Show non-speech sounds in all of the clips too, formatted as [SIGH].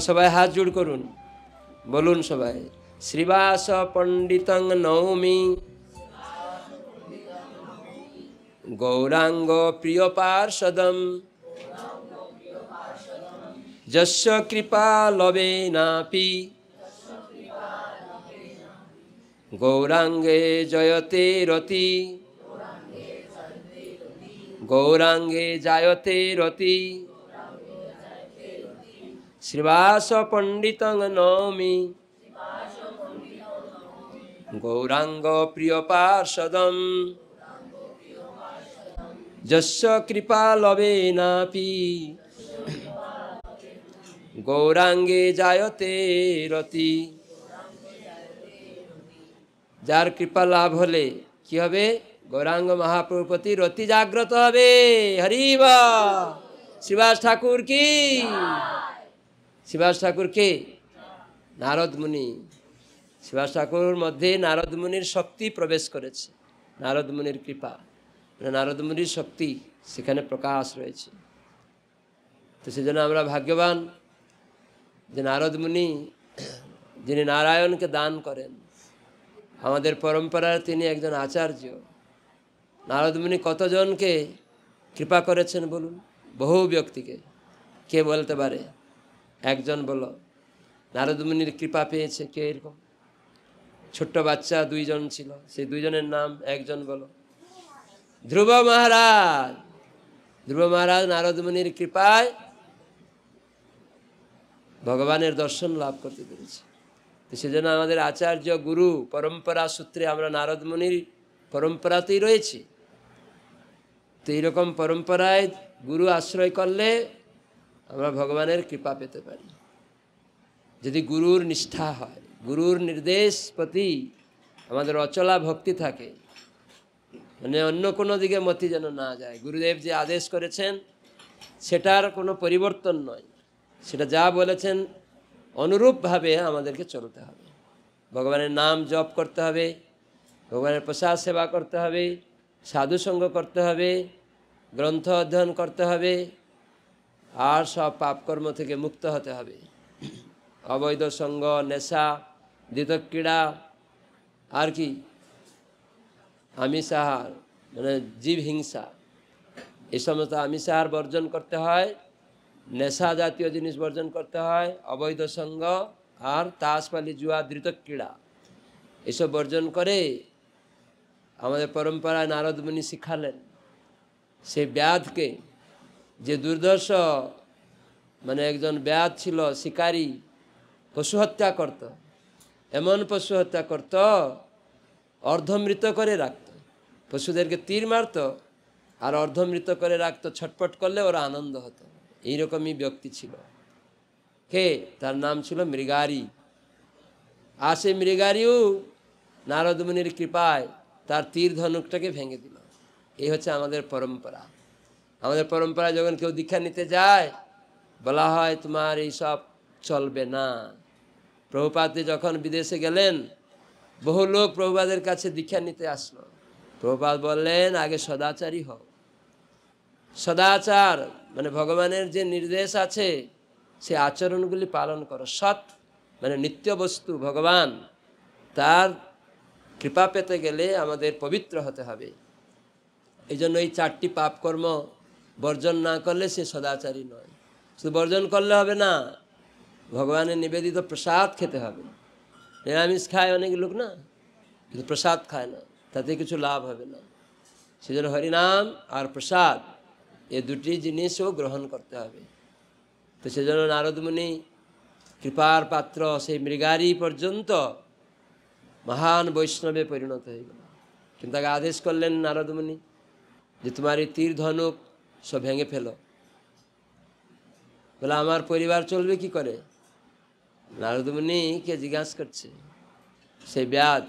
সবাই হাত জোড় করুন। বলুন সবাই, শ্রীবাস পণ্ডিতং নৌমি। গৌরাঙ্গ প্রিয় পার্ষদম। যস্য কৃপা লবেনাপি গৌরাঙ্গে জয়তে রতি। গৌরাঙ্গে জায়তে রতি। শ্রীবাস পণ্ডিতং নৌমি গৌরাঙ্গ প্রিয় পার্ষদম যস্য কৃপা লবেনাপি গৌরাঙ্গে জায়তে রতি যার কৃপা লাভ হলে কি হবে? গৌরাঙ্গ মহাপ্রভুর প্রতি রতি জাগ্রত হবে। হরিবা শিবাস ঠাকুর কি? শিবাস ঠাকুর কে? নারদ মুনি। শিবাস ঠাকুর মধ্যে নারদ মুনির শক্তি প্রবেশ করেছে। নারদ মুনির কৃপা। মানে নারদ মুনির শক্তি সেখানে প্রকাশ রয়েছে। তো সেজন্য আমরা ভাগ্যবান যে নারদ মুনি, যিনি নারায়ণকে দান করেন, আমাদের পরম্পরার তিনি একজন আচার্য। নারদ মুনি কতজনকে কৃপা করেছেন বলুন? বহু ব্যক্তিকে। কে বলতে পারে? একজন বলো নারদ মুনির কৃপা পেয়েছে কে এরকম? ছোট্ট বাচ্চা দুইজন ছিল, সেই দুইজনের নাম একজন বলো ধ্রুব মহারাজ ধ্রুব মহারাজ নারদ মুনির কৃপায় ভগবানের দর্শন লাভ করতে পেরেছে। তো সেজন্য আমাদের আচার্য গুরু পরম্পরা সূত্রে আমরা নারদ মুনির পরম্পরাতেই রয়েছি। তো এইরকম পরম্পরায় গুরু আশ্রয় করলে আমরা ভগবানের কৃপা পেতে পারি। যদি গুরুর নিষ্ঠা হয়, গুরুর নির্দেশ প্রতি আমাদের অচলা ভক্তি থাকে মানে অন্য কোনো দিকে মতি যেন না যায়। গুরুদেব যে আদেশ করেছেন, সেটার কোনো পরিবর্তন নয়। সেটা যা বলেছেন, অনুরূপভাবে আমাদেরকে চলতে হবে। ভগবানের নাম জপ করতে হবে, ভগবানের প্রসাদ সেবা করতে হবে, সাধুসঙ্গ করতে হবে, গ্রন্থ অধ্যয়ন করতে হবে আর সব পাপকর্ম থেকে মুক্ত হতে হবে। অবৈধ সঙ্গ, নেশা, দ্বিতক্রীড়া, আর কি? আমিষাহার মানে জীব হিংসা এই সমস্ত আমিষাহার বর্জন করতে হয়, নেশা জাতীয় জিনিস বর্জন করতে হয়, অবৈধ সঙ্গ, আর তাসপালি, জুয়া দ্রুত ক্রীড়া এসব বর্জন করে আমাদের পরম্পরায় নারদ মুনি শিখালেন। সেই ব্যাধকে যে দুর্দর্শ মানে একজন ব্যাধ ছিল, শিকারী, পশু হত্যা করত। এমন পশু হত্যা করত অর্ধমৃত করে রাখত। পশুদেরকে তীর মারত আর অর্ধমৃত করে রাখত, ছটপট করলে ওরা আনন্দ হতো। এইরকমই ব্যক্তি ছিল। কে? তার নাম ছিল মৃগারি। আর সেই মৃগারিও নারদমুনির কৃপায় তার তীর ধনুকটাকে ভেঙে দিল। এই হচ্ছে আমাদের পরম্পরা। আমাদের পরম্পরায় যখন কেউ দীক্ষা নিতে যায়, বলা হয়, তোমার এই সব চলবে না। প্রভুপাতে যখন বিদেশে গেলেন, বহু লোক প্রভুপাদের কাছে দীক্ষা নিতে আসলো। প্রভুপাত বললেন, আগে সদাচারী হও। সদাচার মানে ভগবানের যে নির্দেশ আছে, সে আচরণগুলি পালন করো। সৎ মানে নিত্য বস্তু, ভগবান তার কৃপা পেতে গেলে আমাদের পবিত্র হতে হবে। এই জন্য এই চারটি পাপকর্ম বর্জন না করলে সে সদাচারী নয়। শুধু বর্জন করলে হবে না, ভগবানের নিবেদিত প্রসাদ খেতে হবে। নিরামিষ খায় অনেক লোক না, কিন্তু প্রসাদ খায় না, তাতে কিছু লাভ হবে না। সেজন্য হরিনাম আর প্রসাদ, এ দুটি জিনিসও গ্রহণ করতে হবে। তো সেজন্য নারদমুনি কৃপার পাত্র সেই মৃগারি পর্যন্ত মহান বৈষ্ণবে পরিণত হয়ে গেল। কিন্তু তাকে আদেশ করলেন নারদমুনি যে, তোমার এই তীর ধনুক সব ভেঙে ফেলো। বলে, আমার পরিবার চলবে কি করে? নারদমুনিকে জিজ্ঞাসা করছে, সেই ব্যাধ,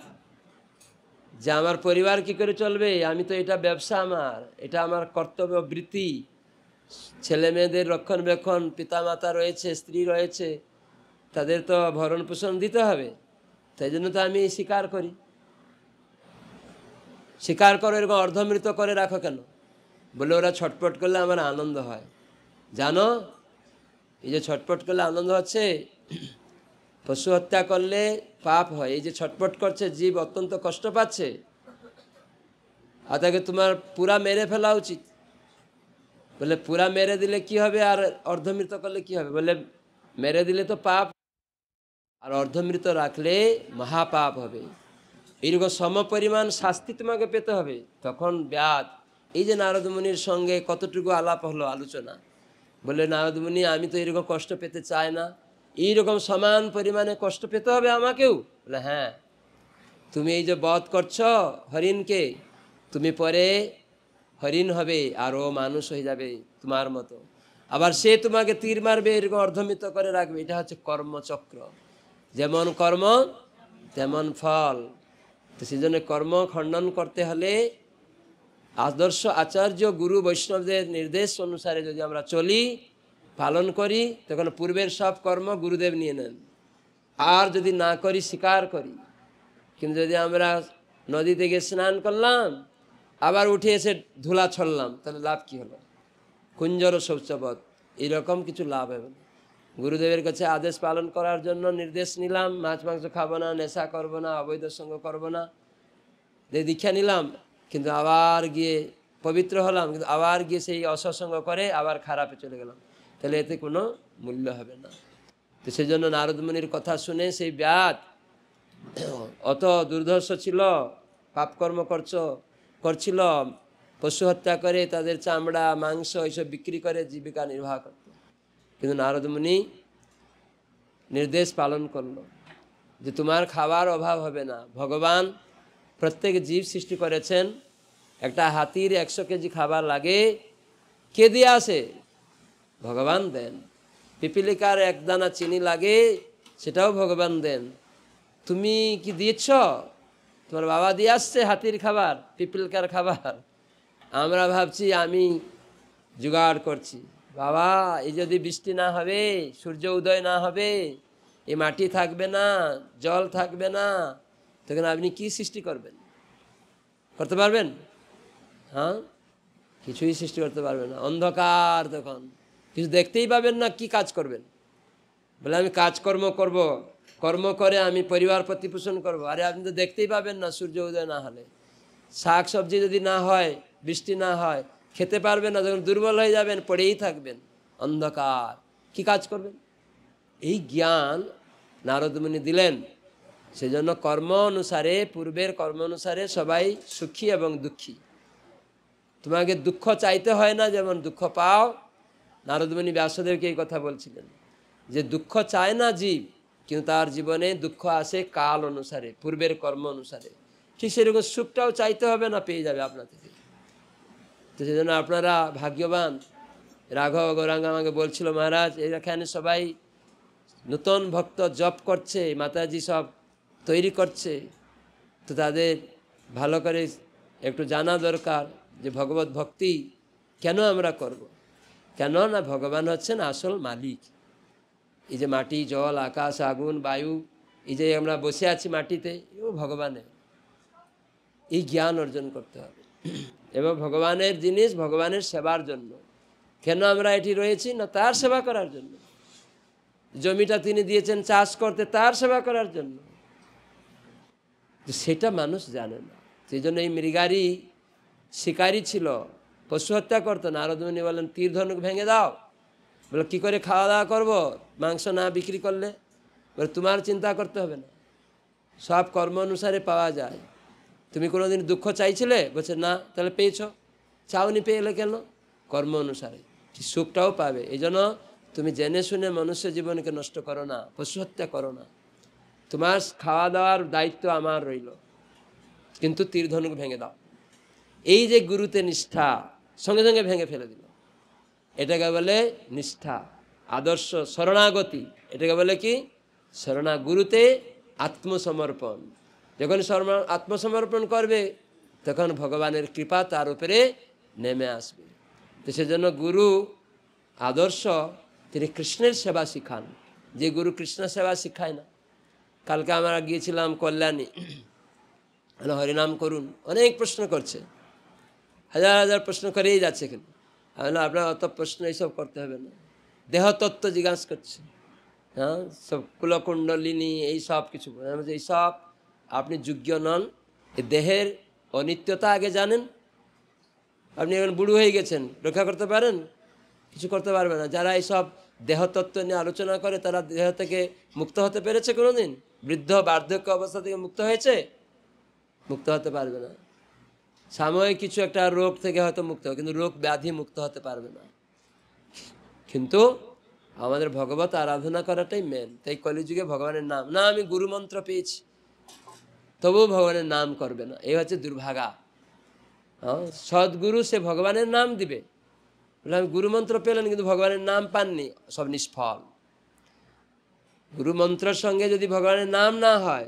যে আমার পরিবার কি করে চলবে? আমি তো এটা ব্যবসা আমার, এটা আমার কর্তব্য, বৃত্তি। ছেলে মেয়েদের রক্ষণবেক্ষণ, পিতামাতা রয়েছে, স্ত্রী রয়েছে, তাদের তো ভরণ পোষণ দিতে হবে, তাই জন্য তো আমি স্বীকার করি। স্বীকার করো, এরকম অর্ধমৃত করে রাখো কেন? বলে ওরা ছটপট করলে আমার আনন্দ হয়। জানো? এই যে ছটপট করলে আনন্দ হচ্ছে, পশু হত্যা করলে পাপ হয়। এই যে ছটপট করছে, জীব অত্যন্ত কষ্ট পাচ্ছে। আর তাকে তোমার পুরা মেরে ফেলা উচিত। বলে পুরা মেরে দিলে কি হবে? আর অর্ধমৃত করলে কি হবে? বলে মেরে দিলে তো পাপ। আর অর্ধমৃত রাখলে মহাপাপ হবে। এইরকম সম পরিমাণ শাস্তি তোমাকে পেতে হবে। তখন ব্যাদ এই যে নারদমুনির সঙ্গে কতটুকু আলাপ হলো আলোচনা? বলে নারদমুনি আমি তো এরকম কষ্ট পেতে চাই না। এইরকম সমান পরিমাণে কষ্ট পেতে হবে আমাকেও? বলে হ্যাঁ। তুমি এই যে বধ করছ হরিণকে, তুমি পরে হরিণ হবে আর ও মানুষ হয়ে যাবে তোমার মতো। আবার সে তোমাকে তীর মারবে, এরকম অর্ধমিত করে রাখবে। এটা হচ্ছে কর্মচক্র। যেমন কর্ম, তেমন ফল। তো সেই জন্য কর্ম খণ্ডন করতে হলে আদর্শ আচার্য গুরু বৈষ্ণবদের নির্দেশ অনুসারে যদি আমরা চলি, পালন করি, তখন পূর্বের সব কর্ম গুরুদেব নিয়ে নেন। আর যদি না করি স্বীকার করি। কিন্তু যদি আমরা নদী থেকে স্নান করলাম, আবার উঠে এসে ধুলা ছড়লাম, তাহলে লাভ কি হলো? কুঞ্জর শৌচবধ এরকম কিছু লাভ হবে না। গুরুদেবের কাছে আদেশ পালন করার জন্য নির্দেশ নিলাম, মাছ মাংস খাব না, নেশা করব না, অবৈধ সঙ্গ করব না। দীক্ষা নিলাম কিন্তু আবার গিয়ে পবিত্র হলাম, কিন্তু আবার গিয়ে সেই অসৎসঙ্গ করে আবার খারাপে চলে গেলাম। তাহলে এতে কোনো মূল্য হবে না। তো সেই জন্য নারদমণির কথা শুনে সেই ব্যাধ অত দুর্ধর্ষ ছিল পাপকর্ম করছ, করছিল, পশু হত্যা করে তাদের চামড়া, মাংস এইসব বিক্রি করে জীবিকা নির্বাহ করত। কিন্তু নারদমুনি নির্দেশ পালন করল যে তোমার খাবার অভাব হবে না, ভগবান প্রত্যেক জীব সৃষ্টি করেছেন। একটা হাতির একশো কেজি খাবার লাগে। কে দিয়ে আসে? ভগবান দেন। পিপিলিকার এক দানা চিনি লাগে, সেটাও ভগবান দেন। তুমি কি দিয়েছ? তোমার বাবা দিয়ে আসছে হাতির খাবার, পিপিলকার খাবার। আমরা ভাবছি, আমি জোগাড় করছি। বাবা, এই যদি বৃষ্টি না হবে, সূর্য উদয় না হবে, এই মাটি থাকবে না, জল থাকবে না তখন আপনি কি সৃষ্টি করবেন? করতে পারবেন? হ্যাঁ? কিছুই সৃষ্টি করতে পারবেন না। অন্ধকার তখন। কিছু দেখতেই পাবেন না কি কাজ করবেন। বলে আমি কাজকর্ম করব। কর্ম করে আমি পরিবার প্রতিপোষণ করব। আরে আপনি তো দেখতেই পাবেন না সূর্য উদয় না হলে। শাক সবজি যদি না হয়, বৃষ্টি না হয়, খেতে পারবেন না, যখন দুর্বল হয়ে যাবেন, পড়েই থাকবেন। অন্ধকার। কি কাজ করবেন? এই জ্ঞান নারদমুনি দিলেন। সেজন্য কর্ম অনুসারে, পূর্বের কর্ম অনুসারে সবাই সুখী এবং দুঃখী। তোমাকে দুঃখ চাইতে হয় না, যেমন দুঃখ পাও। নারদমণি ব্যাসদেবকে এই কথা বলছিলেন। যে দুঃখ চায় না জীব, কিন্তু তার জীবনে দুঃখ আসে কাল অনুসারে, পূর্বের কর্ম অনুসারে। ঠিক সেরকম সুখটাও চাইতে হবে না, পেয়ে যাবে আপনার থেকে। তো সেজন্য আপনারা ভাগ্যবান। রাঘব গৌরাঙ্গ আমাকে বলছিল, মহারাজ, এখানে সবাই নতুন ভক্ত জপ করছে, মাতাজি সব তৈরি করছে, তো তাদের ভালো করে একটু জানা দরকার যে ভগবত ভক্তি কেন আমরা করব। কেন না ভগবান হচ্ছেন আসল মালিক। এই যে মাটি, জল, আকাশ, আগুন, বায়ু, এই যে আমরা বসে আছি মাটিতে, এও ভগবানের। এই জ্ঞান অর্জন করতে হবে। এবং ভগবানের জিনিস ভগবানের সেবার জন্য। কেন আমরা এটি রয়েছি? না, তার সেবা করার জন্য। জমিটা তিনি দিয়েছেন চাষ করতে, তার সেবা করার জন্য। সেটা মানুষ জানে না। সেই জন্য এই মৃগারি শিকারি ছিল, পশু হত্যা করতো নারদমণি বলেন তীর ধনুক ভেঙে দাও। বলে, কী করে খাওয়া দাওয়া করব? মাংস না বিক্রি করলে? বলে, তোমার চিন্তা করতে হবে না। সব কর্ম অনুসারে পাওয়া যায়। তুমি কোনো দিন দুঃখ চাইছিলে? বলছে, না, তাহলে পেয়েছ। চাওনি পেয়েলে কেন? কর্ম অনুসারে। সুখটাও পাবে। এই জন্য তুমি জেনে শুনে মনুষ্য জীবনকে নষ্ট করো না, পশু হত্যা করো না। তোমার খাওয়া দাওয়ার দায়িত্ব আমার রইল। কিন্তু তীর ধনুক ভেঙে দাও। এই যে গুরুতে নিষ্ঠা, সঙ্গে সঙ্গে ভেঙে ফেলে দিল। এটাকে বলে নিষ্ঠা, আদর্শ শরণাগতি। এটাকে বলে কি? শরণা গুরুতে আত্মসমর্পণ। যখন আত্মসমর্পণ করবে, তখন ভগবানের কৃপা তার উপরে নেমে আসবে। তো সেজন্য গুরু আদর্শ, তিনি কৃষ্ণের সেবা শিখান। যে গুরু কৃষ্ণ সেবা শিখায় না। কালকে আমরা গিয়েছিলাম কল্যাণী। হরিনাম করুন। অনেক প্রশ্ন করছে। হাজার হাজার প্রশ্ন করেই যাচ্ছে কিন্তু আমি আপনার অত প্রশ্ন এইসব করতে হবে না। দেহতত্ত্ব জিজ্ঞাসা করছে। হ্যাঁ সব কুলকুণ্ডলিনী, এই সব কিছু। এই সব আপনি যোগ্য নন। দেহের অনিত্যতা আগে জানেন। আপনি এখন বুড়ো হয়ে গেছেন। রক্ষা করতে পারেন? কিছু করতে পারবে না। যারা এইসব দেহতত্ত্ব নিয়ে আলোচনা করে তারা দেহ থেকে মুক্ত হতে পেরেছে কোনোদিন? বৃদ্ধ, বার্ধক্য অবস্থা থেকে মুক্ত হয়েছে? মুক্ত হতে পারবে না। সাময়িক কিছু একটা রোগ থেকে হয়তো মুক্ত হবে, কিন্তু রোগ ব্যাধি মুক্ত হতে পারবে না। কিন্তু আমাদের ভগবত আরাধনা করাটাই মেন তাই কলিযুগে ভগবানের নাম, না, আমি গুরুমন্ত্র পেয়েছি। তবুও ভগবানের নাম করবে না। এই হচ্ছে দুর্ভাগা। সদ্গুরু সে ভগবানের নাম দিবে। বলে আমি গুরুমন্ত্র পেলেন কিন্তু ভগবানের নাম পাননি, সব নিষ্ফল। গুরুমন্ত্রের সঙ্গে যদি ভগবানের নাম না হয়,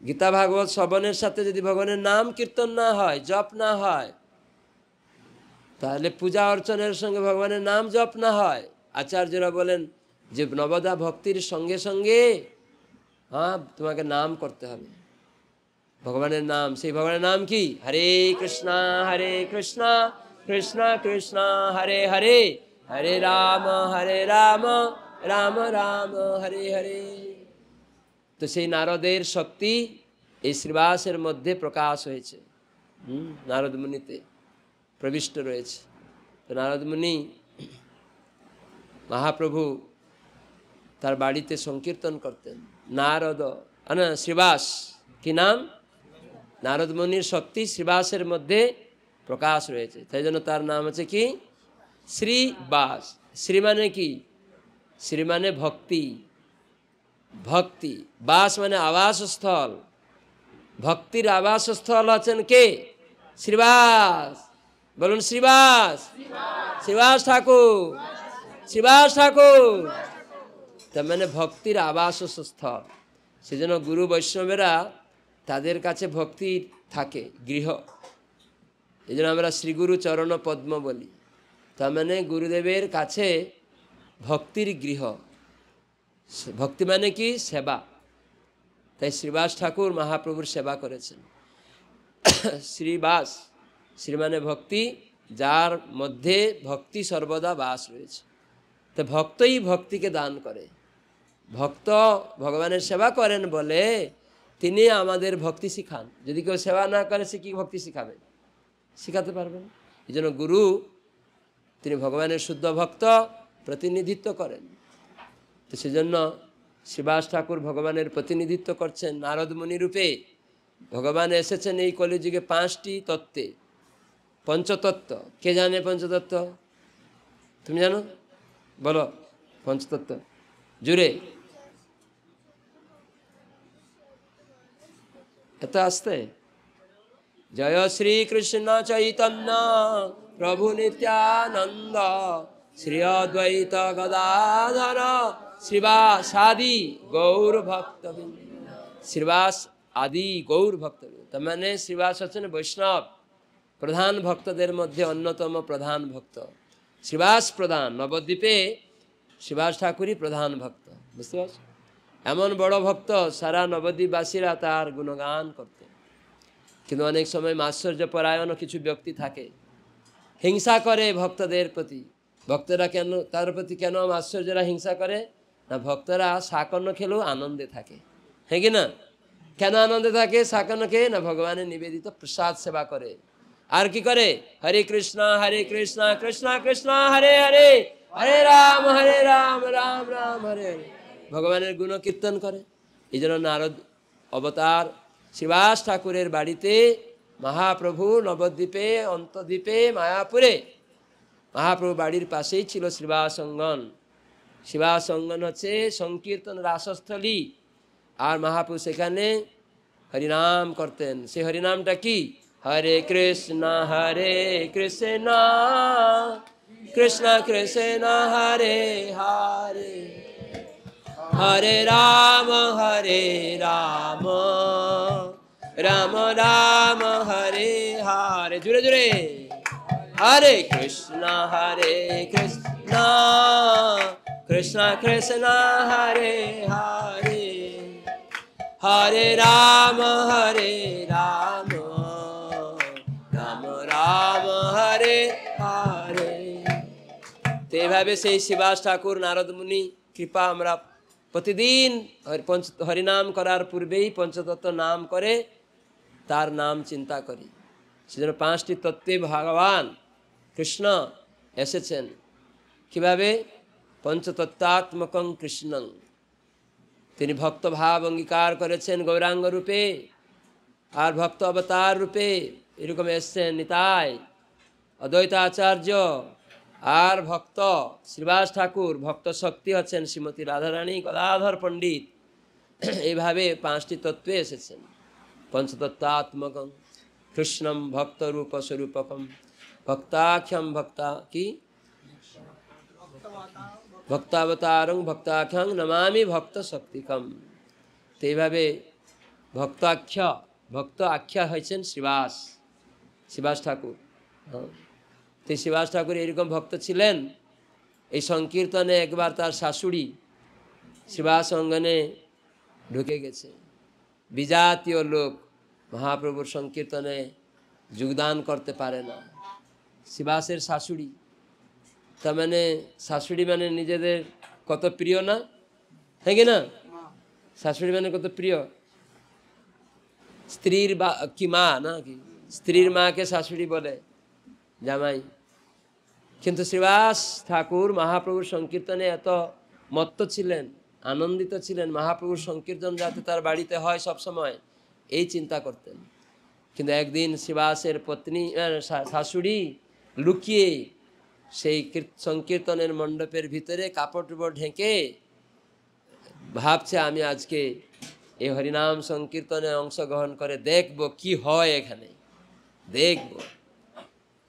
গীতা ভাগবত শ্রবণের সাথে যদি ভগবানের নাম কীর্তন না হয়, জপ না হয়, তাহলে পূজা অর্চনের সঙ্গে ভগবানের নাম জপ না হয়। আচার্যরা বলেন, যে নবদা ভক্তির সঙ্গে সঙ্গে হ্যাঁ তোমাকে নাম করতে হবে। ভগবানের নাম, সেই ভগবানের নাম কি? হরে কৃষ্ণা, হরে কৃষ্ণ। কৃষ্ণ কৃষ্ণ, হরে হরে। হরে রাম হরে রাম রাম রাম, হরে হরে। তো সেই নারদের শক্তি এই শ্রীবাসের মধ্যে প্রকাশ হয়েছে। হুম, নারদ মুনিতে প্রবিষ্ট রয়েছে। তো নারদ মুনি মহাপ্রভু তার বাড়িতে সংকীর্তন করতেন। নারদ না, শ্রীবাস। কি নাম? নারদ মুনির শক্তি শ্রীবাসের মধ্যে প্রকাশ রয়েছে। তাই জন্য তার নাম আছে কি? শ্রীবাস। শ্রী মানে কি? শ্রী মানে ভক্তি। ভক্তি। বাস মানে আবাসস্থল। ভক্তির আবাসস্থল আছেন কে? শ্রীবাস। বলুন শ্রীবাস। শ্রীবাস ঠাকুর। শ্রীবাস ঠাকুর। তার মানে ভক্তির আবাসস্থল। সেজন্য গুরু বৈষ্ণবেরা তাদের কাছে ভক্তি থাকে, গৃহ। এই জন্য আমরা শ্রীগুরু চরণ পদ্ম বলি। তার মানে গুরুদেবের কাছে ভক্তির গৃহ। ভক্তি মানে কি? সেবা। তাই শ্রীবাস ঠাকুর মহাপ্রভুর সেবা করেছেন। শ্রীবাস, শ্রী মানে ভক্তি, যার মধ্যে ভক্তি সর্বদা বাস রয়েছে। তো ভক্তই ভক্তিকে দান করে। ভক্ত ভগবানের সেবা করেন বলে তিনি আমাদের ভক্তি শিখান। যদি কেউ সেবা না করে, সে কি ভক্তি শিখাবে? শিখাতে পারবেন। এই জন্য গুরু, তিনি ভগবানের শুদ্ধ ভক্ত, প্রতিনিধিত্ব করেন। তো সেজন্য শ্রীবাস ঠাকুর ভগবানের প্রতিনিধিত্ব করছেন। নারদমণি রূপে ভগবান এসেছেন এই কলিযুগে পাঁচটি তত্ত্বে। পঞ্চতত্ত্ব। কে জানে পঞ্চতত্ত্ব? তুমি জানো? বলো, পঞ্চতত্ত্ব। জুড়ে। এত আসতে? জয় শ্রীকৃষ্ণ চৈতন্য, প্রভু নিত্যানন্দ, শ্রী অদ্বৈত গদাধর শ্রীবাস আদি গৌর ভক্ত শ্রীবাস আদি গৌর ভক্ত তার মানে শ্রীবাস হচ্ছেন বৈষ্ণব, প্রধান ভক্তদের মধ্যে অন্যতম প্রধান ভক্ত। শ্রীবাস প্রধান, নবদ্বীপে শ্রীবাস ঠাকুরই প্রধান ভক্ত, বুঝতে পারছ? এমন বড় ভক্ত সারা নবদ্বীপবাসীরা তার গুণগান করতেন। কিন্তু অনেক সময় মাশ্চর্য পরায়ণও কিছু ব্যক্তি থাকে। হিংসা করে ভক্তদের প্রতি। ভক্তরা কেন, তার প্রতি কেন আশ্চর্যরা হিংসা করে? না, ভক্তরা সাকর্ণ খেলেও আনন্দে থাকে। হ্যাঁ কি না? কেন আনন্দে থাকে সাকর্ণ খেয়ে? না, ভগবানের নিবেদিত প্রসাদ সেবা করে। আর কি করে? হরে কৃষ্ণ হরে কৃষ্ণ কৃষ্ণ কৃষ্ণ, হরে হরে হরে রাম হরে রাম রাম রাম, হরে হরে। ভগবানের গুণ কীর্তন করে। এই জন্য নারদ অবতার শ্রীবাস ঠাকুরের বাড়িতে মহাপ্রভু নবদ্বীপে, অন্তদ্বীপে, মায়াপুরে। মহাপ্রভু বাড়ির পাশেই ছিল শ্রীবাসঙ্গন শিবাসঙ্গন হচ্ছে সংকীর্তন রাসস্থলী। আর মহাপ্রভু সেখানে হরিনাম করতেন। সে হরিনামটা কি? হরে কৃষ্ণ হরে কৃষ্ণ কৃষ্ণ কৃষ্ণ, হরে হরে। হরে রাম হরে রাম। রাম রাম, হরে হরে, জুড়ে জুড়ে। হরে কৃষ্ণ হরে কৃষ্ণ। কৃষ্ণ কৃষ্ণ, হরে হরে। হরে রাম হরে রাম। রাম রাম, হরে হরে। তো এভাবে সেই শিবাস ঠাকুর, নারদ মুনি, কৃপা আমরা প্রতিদিন হরিনাম করার পূর্বেই পঞ্চতত্ত্ব নাম করে তার নাম চিন্তা করি। সেজন্য পাঁচটি তত্ত্বে ভগবান কৃষ্ণ এসেছেন। কীভাবে? পঞ্চতত্ত্বাত্মকং কৃষ্ণং। তিনি ভক্ত ভাব অঙ্গীকার করেছেন গৌরাঙ্গ রূপে আর ভক্ত অবতার রূপে। এরকম এসছেন নিতাই, অদ্বৈতাচার্য আর ভক্ত শ্রীবাস ঠাকুর। ভক্ত শক্তি হচ্ছেন শ্রীমতী রাধারানী গদাধর পণ্ডিত। এইভাবে পাঁচটি তত্ত্বে এসেছেন। পঞ্চতত্ত্বাত্মকম কৃষ্ণম ভক্তরূপ স্বরূপকম ভক্তাখ্যম ভক্তা কি ভক্তাবতারং ভক্তাখ্যং নমামি ভক্ত শক্তিকম তো এইভাবে ভক্তাখ্য ভক্ত আখ্যা হয়েছেন শ্রীবাস শ্রীবাস ঠাকুর। তো এই শ্রীবাস ঠাকুর এরকম ভক্ত ছিলেন এই সংকীর্তনে একবার তার শাশুড়ি শ্রীবাস অঙ্গনে ঢুকে গেছে বিজাতীয় লোক মহাপ্রভুর সংকীর্তনে যোগদান করতে পারে না। শিবাসের শাশুড়ি। তার মানে শাশুড়ি মানে নিজেদের কত প্রিয় না? হ্যাঁ কি না? শাশুড়ি মানে কত প্রিয়? স্ত্রীর বা, কি মা না কি? স্ত্রীর মাকে শাশুড়ি বলে জামাই। কিন্তু শ্রীবাস ঠাকুর মহাপ্রভুর সংকীর্তনে এত মত্ত ছিলেন। আনন্দিত ছিলেন মহাপ্রভুর সংকীর্তন যাতে তার বাড়িতে হয় সব সময় এই চিন্তা করতেন। কিন্তু একদিন শিবাসের পত্নী শাশুড়ি লুকিয়ে সেই সংকীর্তনের মণ্ডপের ভিতরে কাপড় টুপড় ঢেকে ভাবছে, আমি আজকে এই হরিনাম সংকীর্তনে অংশগ্রহণ করে দেখব কি হয় এখানে। দেখব।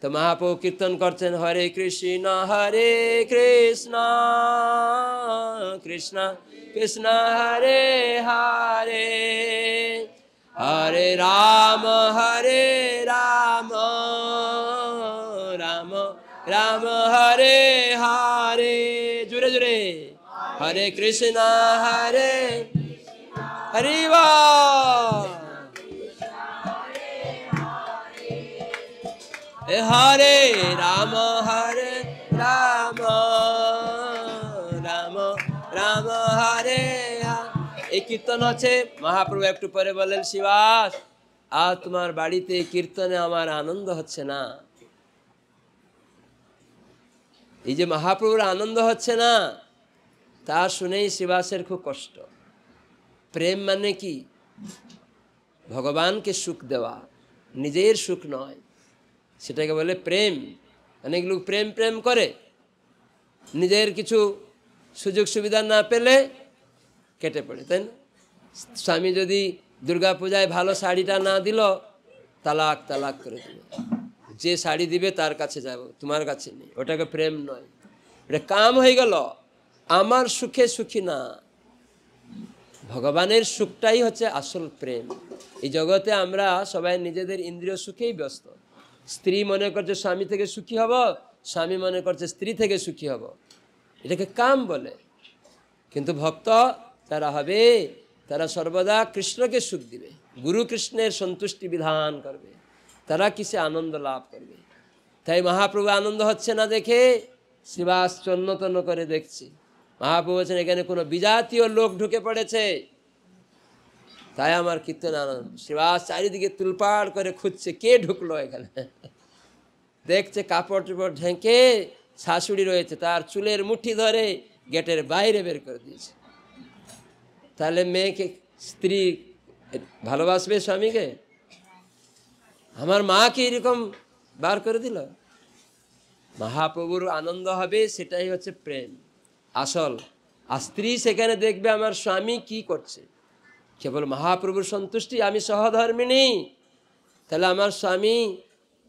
তো মহাপ্রভু কীর্তন করছেন হরে কৃষ্ণ হরে কৃষ্ণ কৃষ্ণ কৃষ্ণ হরে হরে হরে রাম হরে রাম রাম রাম হরে হরে জুড়ে জুড়ে হরে কৃষ্ণ হরে হরি হরে রাম হরে রাম রাম রাম, হরে এই কীর্তন হচ্ছে মহাপ্রভু একটু পরে বলেন, শিবাস আর তোমার বাড়িতে কীর্তনে আমার আনন্দ হচ্ছে না। এই যে মহাপ্রভুর আনন্দ হচ্ছে না, তা শুনেই শিবাসের খুব কষ্ট। প্রেম মানে কি? ভগবানকে সুখ দেওয়া, নিজের সুখ নয়। সেটাকে বলে প্রেম। অনেক লোক প্রেম প্রেম করে। নিজের কিছু সুযোগ সুবিধা না পেলে কেটে পড়ে, তাই না? স্বামী যদি দুর্গা পূজায় ভালো শাড়িটা না দিল, তালাক তালাক করে দিল। যে শাড়ি দিবে তার কাছে যাব, তোমার কাছে নেই। ওটাকে প্রেম নয়। এটা কাম হয়ে গেল। আমার সুখে সুখী না। ভগবানের সুখটাই হচ্ছে আসল প্রেম। এই জগতে আমরা সবাই নিজেদের ইন্দ্রিয় সুখেই ব্যস্ত। স্ত্রী মনে করছে স্বামী থেকে সুখী হব, স্বামী মনে করছে স্ত্রী থেকে সুখী হব। এটাকে কাম বলে। কিন্তু ভক্ত তারা হবে, তারা সর্বদা কৃষ্ণকে সুখ দিবে, গুরু কৃষ্ণের সন্তুষ্টি বিধান করবে, তারা কিসে আনন্দ লাভ করবে। তাই মহাপ্রভু আনন্দ হচ্ছে না দেখে শ্রীবাস চন্নতন্ন করে দেখছে। মহাপ্রভু বলছেন, এখানে কোনো বিজাতীয় লোক ঢুকে পড়েছে তাই আমার কীর্তন আনন্দ। শ্রীবাস চারিদিকে তুলপাড় করে খুঁজছে, কে ঢুকলো এখানে? দেখছে কাপড় টুপড় ঢেঁকে শাশুড়ি রয়েছে, তার চুলের মুঠি ধরে গেটের বাইরে বের করে দিয়েছে। তাহলে মেয়েকে স্ত্রী ভালোবাসবে স্বামীকে? আমার মাকে এরকম বার করে দিল? মহাপ্রভুর আনন্দ হবে, সেটাই হচ্ছে প্রেম। আসল, আর স্ত্রী সেখানে দেখবে আমার স্বামী কি করছে। কেবল মহাপ্রভুর সন্তুষ্টি, আমি সহধর্মিনী তাহলে আমার স্বামী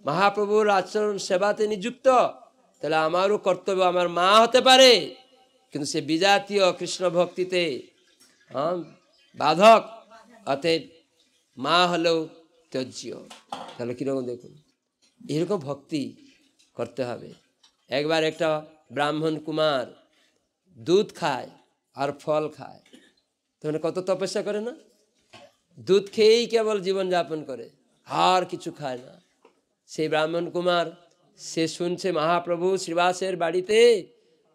মহাপ্রভুর আচরণ, সেবাতে নিযুক্ত। তাহলে আমারও কর্তব্য আমার মা হতে পারে। কিন্তু সে বিজাতীয় কৃষ্ণ ভক্তিতে বাধক, অতএব মা হলেও ত্যায্য তাহলে কীরকম দেখুন, এরকম ভক্তি করতে হবে। একবার একটা ব্রাহ্মণ কুমার দুধ খায় আর ফল খায়। তাহলে কত তপস্যা করে না? দুধ খেয়েই কেবল জীবনযাপন করে, আর কিছু খায় না। সেই ব্রাহ্মণ কুমার, সে শুনছে মহাপ্রভু শ্রীবাসের বাড়িতে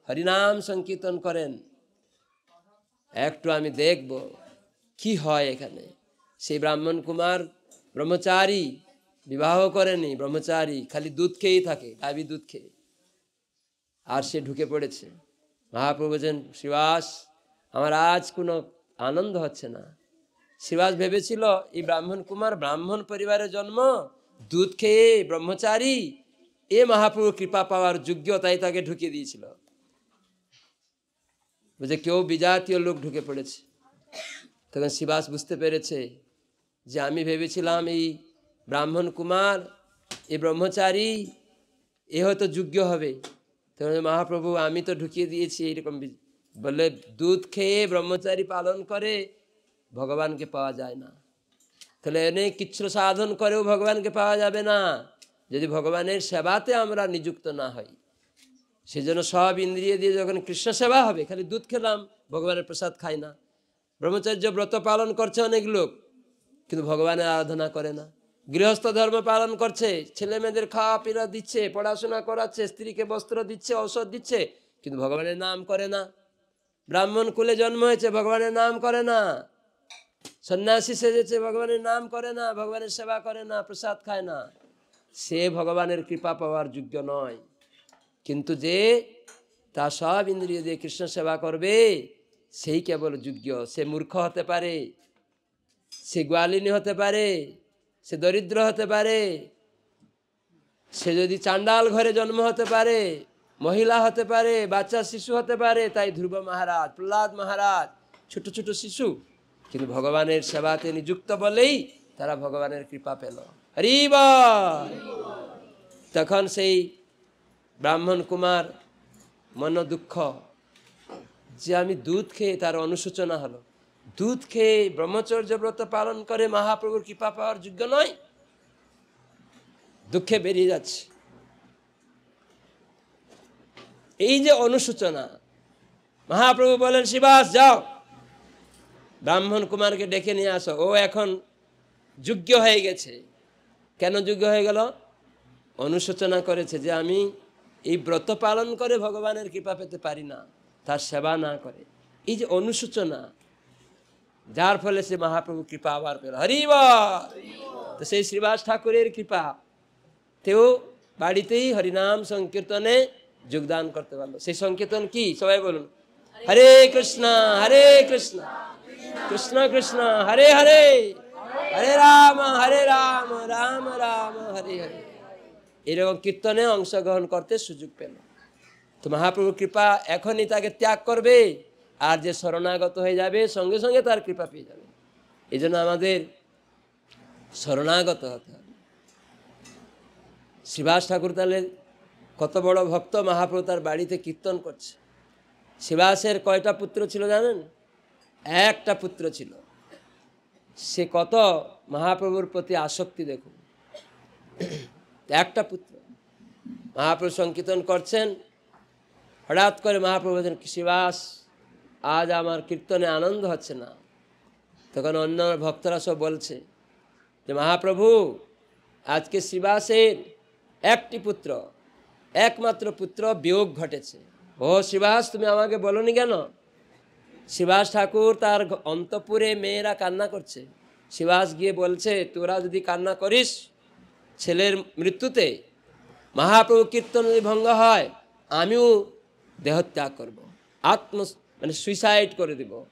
হরিনাম সংকীর্তন করেন। একটু আমি দেখব কি হয় এখানে। সেই ব্রাহ্মণ কুমার ব্রহ্মচারী বিবাহ করেনি, ব্রহ্মচারী খালি দুধ খেয়েই থাকে, গাভী দুধ খেয়ে। আর সে ঢুকে পড়েছে। মহাপ্রভু বলছেন শিবাস আমার আজ কোনো আনন্দ হচ্ছে না। শিবাস ভেবেছিল, এই ব্রাহ্মণ কুমার, ব্রাহ্মণ পরিবারের জন্ম, দুধ খেয়ে ব্রহ্মচারী, এ মহাপ্রভু কৃপা পাওয়ার যোগ্যতাই তাকে ঢুকিয়ে দিয়েছিল। বুঝে কেউ বিজাতীয় লোক ঢুকে পড়েছে। তখন শিবাস বুঝতে পেরেছে যে, আমি ভেবেছিলাম এই ব্রাহ্মণ কুমার এই ব্রহ্মচারী, এ হয়তো যোগ্য হবে। তখন মহাপ্রভু, আমি তো ঢুকিয়ে দিয়েছি এইরকম বলে দুধ খেয়ে ব্রহ্মচারী পালন করে, ভগবানকে পাওয়া যায় না। তাহলে এনে কিচ্ছু সাধন করেও ভগবানকে পাওয়া যাবে না। যদি ভগবানের সেবাতে আমরা নিযুক্ত না হই, সেজন্য সব ইন্দ্রিয় দিয়ে যখন কৃষ্ণ সেবা হবে, খালি দুধ খেলাম, ভগবানের প্রসাদ খাই না। ব্রহ্মচর্য ব্রত পালন করছে অনেক লোক, কিন্তু ভগবানের আরাধনা করে না। গৃহস্থ ধর্ম পালন করছে ছেলে মেয়েদের খাওয়া পিরা দিচ্ছে, পড়াশোনা করাচ্ছে, স্ত্রীকে বস্ত্র দিচ্ছে, ঔষধ দিচ্ছে, কিন্তু ভগবানের নাম করে না। ব্রাহ্মণ কুলে জন্ম হয়েছে, ভগবানের নাম করে না। সন্ন্যাসী সেজেছে, ভগবানের নাম করে না, ভগবানের সেবা করে না, প্রসাদ খায় না। সে ভগবানের কৃপা পাওয়ার যোগ্য নয়। কিন্তু যে তা সব ইন্দ্রিয় দিয়ে কৃষ্ণ সেবা করবে, সেই কেবল যোগ্য। সে মূর্খ হতে পারে, সে গোয়ালিনী হতে পারে, সে দরিদ্র হতে পারে, সে যদি চাণ্ডাল ঘরে জন্ম হতে পারে মহিলা হতে পারে, বাচ্চা শিশু হতে পারে, তাই ধ্রুব মহারাজ, প্রহ্লাদ মহারাজ, ছোট ছোট শিশু। কিন্তু ভগবানের সেবাতে নিযুক্ত বলেই তারা ভগবানের কৃপা পেল। হরিব তখন সেই ব্রাহ্মণ কুমার মন দুঃখ যে আমি দুধ খেয়ে তার অনুশোচনা হলো। দুধ খেয়ে ব্রহ্মচর্য ব্রত পালন করে মহাপ্রভুর কৃপা পাওয়ার যোগ্য নয়। দুঃখে বেরিয়ে যাচ্ছে। এই যে অনুশোচনা, মহাপ্রভু বলেন, শিবাস, যাও। ব্রাহ্মণ কুমারকে ডেকে নিয়ে আসো। ও এখন যোগ্য হয়ে গেছে। কেন যোগ্য হয়ে গেল? অনুশোচনা করেছে যে আমি এই ব্রত পালন করে ভগবানের কৃপা পেতে পারি না, তার সেবা না করে। এই যে অনুশোচনা, যার ফলে সে মহাপ্রভু কৃপা আবার পেল। হরিব তো সেই শ্রীবাস ঠাকুরের কৃপা। তেও বাড়িতেই হরিনাম সংকীর্তনে যোগদান করতে পারল। সেই সংকীর্তন কি? সবাই বলুন। হরে কৃষ্ণ হরে কৃষ্ণ। কৃষ্ণ কৃষ্ণ, হরে হরে। হরে রাম হরে রাম রাম রাম, হরে হরে। এরকম কীর্তনে অংশগ্রহণ করতে সুযোগ পেল। তো মহাপ্রভুর কৃপা এখনই তাকে ত্যাগ করবে, আর যে শরণাগত হয়ে যাবে, সঙ্গে সঙ্গে তার কৃপা পেয়ে যাবে। এই জন্য আমাদের শরণাগত হতে হবে। শিবাস ঠাকুর তাহলে কত বড় ভক্ত মহাপ্রভু তার বাড়িতে কীর্তন করছে। শিবাসের কয়টা পুত্র ছিল জানেন? একটা পুত্র ছিল। সে কত মহাপ্রভুর প্রতি আসক্তি দেখুন। একটা পুত্র। মহাপ্রভু সংকীর্তন করছেন। হঠাৎ করে মহাপ্রভু বলছেন, শিবাস, আজ আমার কীর্তনে আনন্দ হচ্ছে না। তখন অন্য ভক্তরা সব বলছে যে, মহাপ্রভু, আজকে শিবাসের একটি পুত্র একমাত্র পুত্র বিয়োগ ঘটেছে। ও শিবাস, তুমি আমাকে বলনি কেন? শিবাস ঠাকুর তার অন্তপুরে মেয়েরা কান্না করছে। শিবাস গিয়ে বলছে, তোরা যদি কান্না করিস ছেলের মৃত্যুতে, মহাপ্রভু কীর্তন যদি ভঙ্গ হয়, আমিও দেহত্যাগ করব। আত্ম মানে সুইসাইড করে দিব।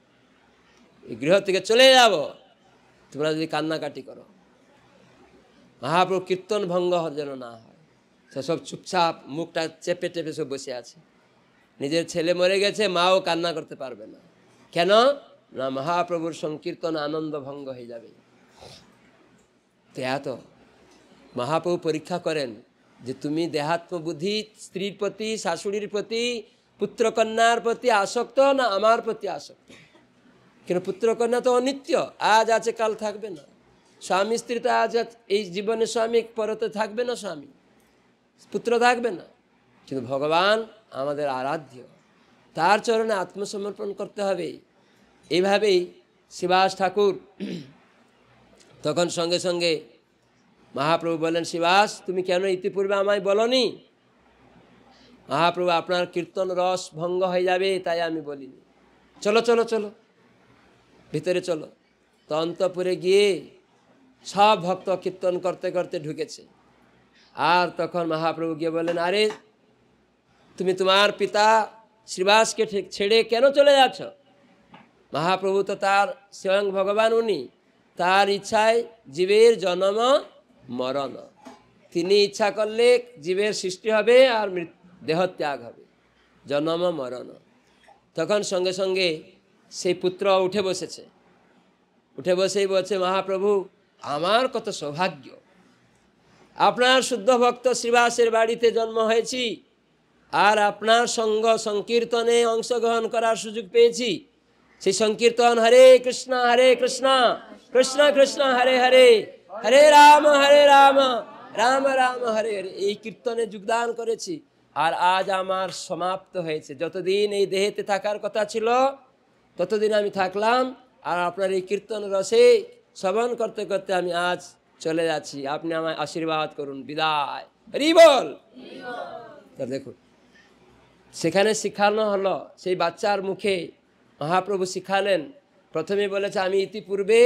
এই গৃহ থেকে চলে যাব। তোমরা যদি কান্নাকাটি করো। মহাপ্রভু কীর্তন ভঙ্গ যেন না হয়। সেসব চুপচাপ মুখটা চেপে টেপে সব বসে আছে। নিজের ছেলে মরে গেছে, মাও কান্না করতে পারবে না। কেন? না মহাপ্রভুর সংকীর্তন আনন্দ ভঙ্গ হয়ে যাবে। তো এত। মহাপ্রভু পরীক্ষা করেন যে তুমি দেহাত্ম বুদ্ধি, স্ত্রীর প্রতি, শাশুড়ির প্রতি, পুত্রকন্যার প্রতি আসক্ত না আমার প্রতি আসক্ত? কিন্তু পুত্রকন্যা তো অনিত্য, আজ আছে, কাল থাকবে না। স্বামী, স্ত্রী তো আজ- এই জীবনে স্বামী, পরতে থাকবে না স্বামী। পুত্র থাকবে না। কিন্তু ভগবান আমাদের আরাধ্য। তার চরণে আত্মসমর্পণ করতে হবে। এইভাবেই শিবাস ঠাকুর তখন সঙ্গে সঙ্গে মহাপ্রভু বলেন শিবাস, তুমি কেন ইতিপূর্বে আমায় বলনি? মহাপ্রভু, আপনার কীর্তন রস ভঙ্গ হয়ে যাবে, তাই আমি বলিনি। চলো চলো চলো। ভিতরে চলো। তো অন্তপুরে গিয়ে সব ভক্ত কীর্তন করতে করতে ঢুকেছে। আর তখন মহাপ্রভু গিয়ে বললেন, আরে, তুমি তোমার পিতা শ্রীবাসকে ছেড়ে কেন চলে যাচ্ছ? মহাপ্রভু তো তার, স্বয়ং ভগবান উনি, তার ইচ্ছায় জীবের জন্ম, মরণ। তিনি ইচ্ছা করলে জীবের সৃষ্টি হবে আর দেহত্যাগ হবে, জন্ম, মরণ। তখন সঙ্গে সঙ্গে সেই পুত্র উঠে বসেছে। উঠে বসেই বলছে, মহাপ্রভু, আমার কত সৌভাগ্য। আপনার শুদ্ধ ভক্ত শ্রীবাসের বাড়িতে জন্ম হয়েছি আর আপনার সঙ্গ সংকীর্তনে অংশগ্রহণ করার সুযোগ পেয়েছি। সেই সংকীর্তন হরে কৃষ্ণ হরে কৃষ্ণ কৃষ্ণ কৃষ্ণ, হরে হরে হরে রাম হরে রাম রাম রাম, হরে হরে। এই কীর্তনে যোগদান করেছি আর আজ আমার সমাপ্ত হয়েছে। যতদিন এই দেহেতে থাকার কথা ছিল, ততদিন আমি থাকলাম আর আপনার এই কীর্তন রসে শ্রবণ করতে করতে আমি আজ চলে যাচ্ছি। আপনি আমায় আশীর্বাদ করুন। বিদায়। বল। তা দেখুন, সেখানে শিখানো হলো, সেই বাচ্চার মুখে মহাপ্রভু শিখালেন। প্রথমে বলেছে, আমি ইতিপূর্বে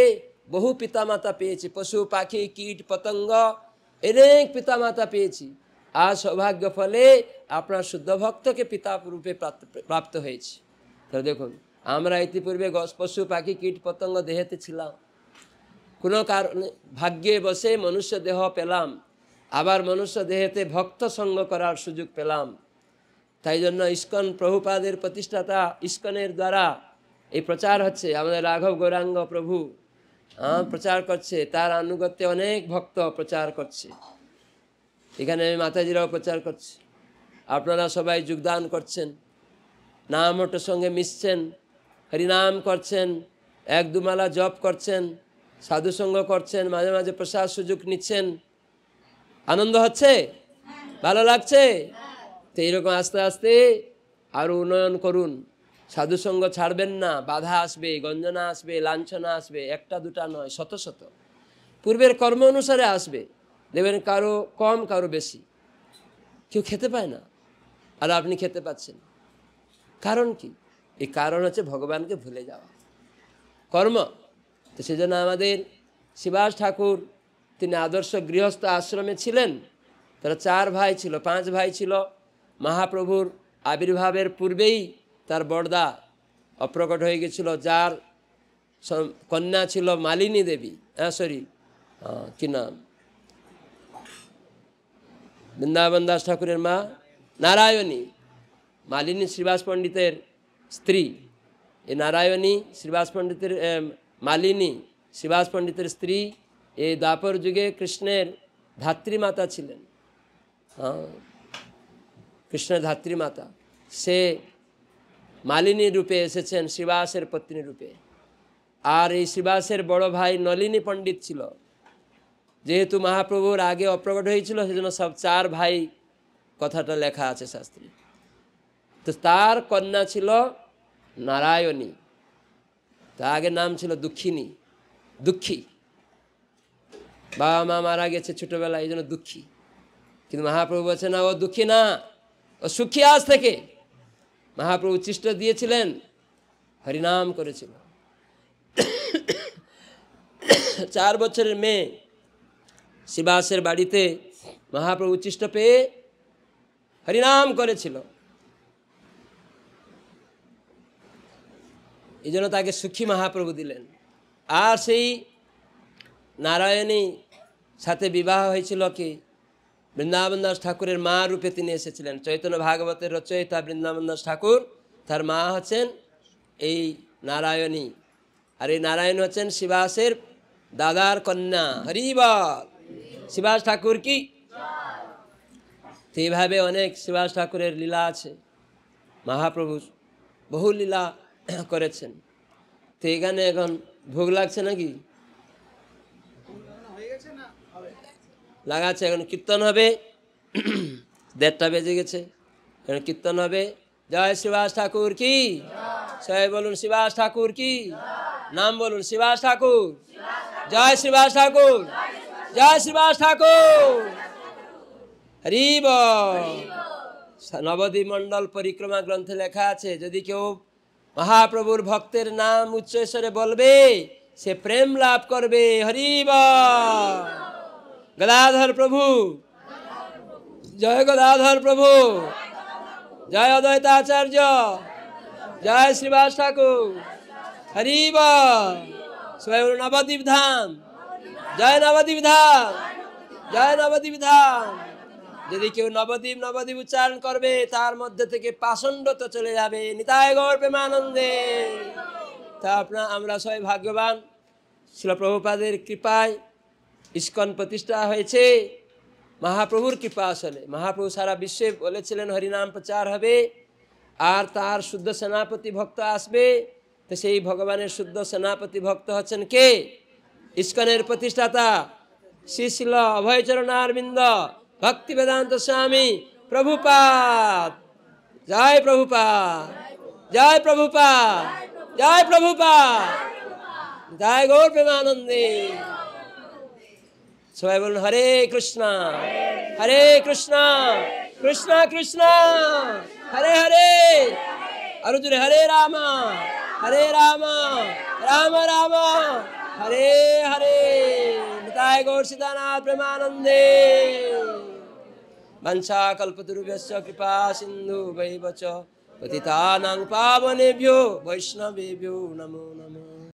বহু পিতামাতা পেয়েছি, পশু, পাখি, কীট, পতঙ্গ, অনেক পিতামাতা পেয়েছি। আর সৌভাগ্য ফলে আপনার শুদ্ধ ভক্তকে পিতা রূপে প্রাপ্ত হয়েছে। তো দেখুন, আমরা ইতিপূর্বে পশু, পাখি, কীট, পতঙ্গ দেহেতে ছিলাম। কোনো কারণে ভাগ্যে বসে মনুষ্য দেহ পেলাম, আবার মনুষ্য দেহেতে ভক্ত সঙ্গ করার সুযোগ পেলাম। তাই জন্য ইস্কন প্রভুপাদের প্রতিষ্ঠাতা ইস্কনের দ্বারা এই প্রচার হচ্ছে। আমাদের রাঘব গৌরাঙ্গ প্রভু প্রচার করছে। তার আনুগত্যে অনেক ভক্ত প্রচার করছে। এখানে আমি মাতাজিরাও প্রচার করছে। আপনারা সবাই যোগদান করছেন। নাম ওটার সঙ্গে মিশছেন। হরিনাম করছেন। এক দুমালা জপ করছেন। সাধুসঙ্গ করছেন, মাঝে মাঝে প্রসাদ সুযোগ নিচ্ছেন। আনন্দ হচ্ছে? ভালো লাগছে? তো এইরকম আস্তে আস্তে আরও উন্নয়ন করুন। সাধুসঙ্গ ছাড়বেন না, বাধা আসবে, গঞ্জনা আসবে, লাঞ্ছনা আসবে, একটা দুটা নয়, শত শত। পূর্বের কর্ম অনুসারে আসবে, দেবেন কারও কম, কারও বেশি। কেউ খেতে পায় না, আর আপনি খেতে পাচ্ছেন। কারণ কি? এই কারণ হচ্ছে ভগবানকে ভুলে যাওয়া। কর্ম তো সেজন্য আমাদের শিবাস ঠাকুর, তিনি আদর্শ গৃহস্থ আশ্রমে ছিলেন। তারা চার ভাই ছিল, পাঁচ ভাই ছিল। মহাপ্রভুর আবির্ভাবের পূর্বেই তার বড়দা অপ্রকট হয়ে গেছিল। যার কন্যা ছিল মালিনী দেবী। হ্যাঁ সরি কি নাম? বৃন্দাবন দাস ঠাকুরের মা নারায়ণী। মালিনী শ্রীবাস পণ্ডিতের স্ত্রী। এই নারায়ণী শ্রীবাস পণ্ডিতের মালিনী, শিবাস পণ্ডিতের স্ত্রী, এই দ্বাপর যুগে কৃষ্ণের ধাত্রীমাতা ছিলেন। হ্যাঁ কৃষ্ণের ধাত্রীমাতা সে মালিনী রূপে এসেছেন, শিবাসের পত্নী রূপে। আর এই শিবাসের বড় ভাই নলিনী পণ্ডিত ছিল। যেহেতু মহাপ্রভুর আগে অপ্রকট হয়েছিল, সেজন্য সব চার ভাই কথাটা লেখা আছে শাস্ত্রে। তো তার কন্যা ছিল নারায়ণী। তার আগের নাম ছিল দুঃখিনী, দুঃখী। বাবা মা মারা গেছে ছোটবেলায়, এই জন্য দুঃখী। কিন্তু মহাপ্রভু বলছে না, ও দুঃখী না, ও সুখী আজ থেকে। মহাপ্রভু চিষ্ট দিয়েছিলেন, হরিনাম করেছিল। চার বছরের মেয়ে শিবাসের বাড়িতে মহাপ্রভু উচ্ছিষ্ট পেয়ে হরিনাম করেছিল। এই জন্য তাকে সুখী মহাপ্রভু দিলেন। আর সেই নারায়ণী সাথে বিবাহ হয়েছিল কি? বৃন্দাবন দাস ঠাকুরের মা রূপে তিনি এসেছিলেন। চৈতন্য ভাগবতের রচয়িতা বৃন্দাবন দাস ঠাকুর, তার মা হচ্ছেন এই নারায়ণী। আর এই নারায়ণ হচ্ছেন শিবাসের দাদার কন্যা। হরিবল শিবাস ঠাকুর কি? এইভাবে অনেক শিবাস ঠাকুরের লীলা আছে। মহাপ্রভু বহু লীলা [COUGHS] করেছেন। তো এখানে এখন ভোগ লাগছে নাকি? লাগাচ্ছে, এখন কীর্তন হবে। [COUGHS] দেড়টা বেজে গেছে, এখন কীর্তন হবে। জয় শিবাস ঠাকুর কি? সবাই বলুন, শিবাস ঠাকুর কি? নাম বলুন, শিবাস ঠাকুর। জয় শিবাস ঠাকুর। জয় শিবাস ঠাকুর। হরিব নবদ্বীপ মণ্ডল পরিক্রমা গ্রন্থে লেখা আছে, যদি কেউ মহাপ্রভুর ভক্তের নাম উচ্চস্বরে বলবে, সে প্রেম লাভ করবে হরিব গদাধর প্রভু। জয় গদাধর প্রভু। জয় অদ্বৈতাচার্য। জয় শ্রীবাস ঠাকুর। হরিব স্বয়ং নবদ্বীপ ধাম জয় নবদ্বীপ ধাম জয় নবদ্বীপ ধাম যদি কেউ নবদ্বীপ নবদ্বীপ উচ্চারণ করবে, তার মধ্যে থেকে পাষণ্ডতা চলে যাবে। নিতায় গৌর প্রেমানন্দে। তা আপনার, আমরা সবাই ভাগ্যবান। শিলপ্রভুপাদের কৃপায় ইস্কন প্রতিষ্ঠা হয়েছে। মহাপ্রভুর কৃপা আসলে। মহাপ্রভু সারা বিশ্বে বলেছিলেন, হরিনাম প্রচার হবে। আর তার শুদ্ধ সেনাপতি ভক্ত আসবে। তো সেই ভগবানের শুদ্ধ সেনাপতি ভক্ত হচ্ছেন কে? ইস্কনের প্রতিষ্ঠাতা শ্রী শিল অভয়চরণ অরবিন্দ ভক্তি বেদান্ত স্বামী প্রভুপাদ জয় প্রভুপাদ জয় প্রভুপাদ জয় প্রভুপাদ জয় গৌর প্রেমানন্দে সবাই বলুন হরে কৃষ্ণ হরে কৃষ্ণ কৃষ্ণ কৃষ্ণ হরে হরে আরও জোরে হরে রাম হরে রাম রাম রাম হরে হরে নিতায় গৌর वंशाकल्पतरुभ्यश्च कृपा सिन्धु वैवच पतितानां पावनेभ्यो वैष्णवेभ्यो नमो नमः।